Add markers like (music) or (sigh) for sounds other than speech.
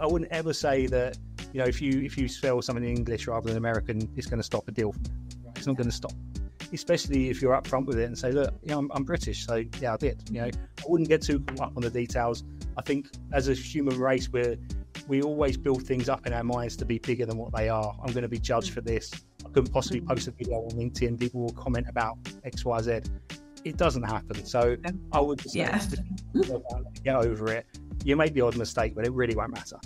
I wouldn't ever say that you know if you if you spell something in English rather than American, it's going to stop a deal. It's not going to stop. Especially if you're upfront with it and say, look, yeah, I'm, I'm British, so yeah, I did. You know, I wouldn't get too caught up on the details. I think as a human race, we're we always build things up in our minds to be bigger than what they are. I'm going to be judged for this. I couldn't possibly mm. post a video on LinkedIn. People will comment about X, Y, Z. It doesn't happen. So I would just, Yeah. just (laughs) get over it. You made the odd mistake, but it really won't matter.